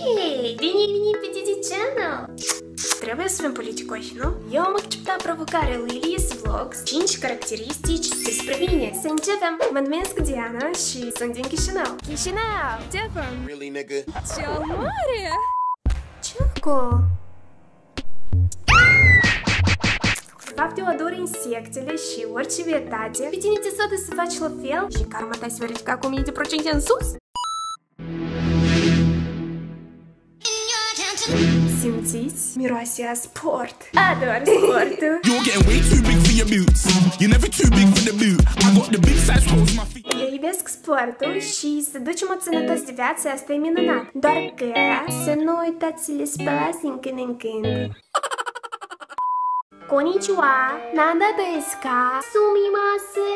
Hei, bine ai venit pe Didi Channel! Trebuie să fim politicoși, nu? Eu am acceptat provocarea lui Elias Vlogs 5 caracteristici despre mine. Să începem! Mă numesc Diana și sunt din Chișinău. Chișinău! Stefan, Really, nigga? ce mare! Ciucu! De fapt, eu ador insectele și orice vietate. Pe tine te sădă să faci la fel și karma ta se va ridica cu 1000% în sus. Simțiți? Miroase a sport. Ador sportul. You're getting way too big for your boots. You're never too big for the boot. I got the big size holes in my feet. Eu iubesc sportul și să ducem o sănătos de viață, asta e minunat. Doar că să nu uitați să le spălați din când în când. Konnichiwa, nanda desu ka? Sumimasu.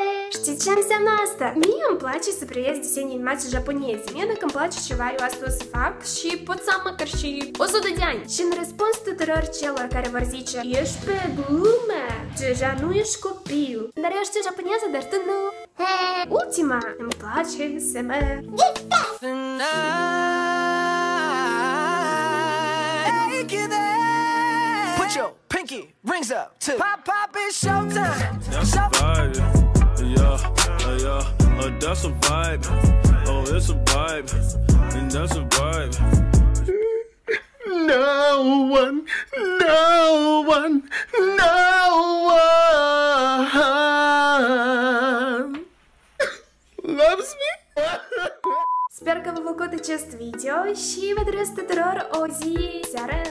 Știți ce înseamnă asta? Mie îmi place să preiesc desenii animații japoneze. Mie dacă îmi place ceva, eu asta o să fac și pot să am măcar și 100 de ani. Și în răspuns tuturor celor care vor zice Ești pe glume, deja nu ești copil. Dar eu știu japoneză, dar tu nu. He, ultima, îmi place să mă... Put your pinky rings up to pop pop it's showtime. That's Show- vibe. Yeah, uh, yeah, uh, that's a vibe. Oh, it's a vibe. And that's a vibe. No one, no one, no one loves me. Sper că v-a plăcut acest video și vă doresc tuturor o zi, seară,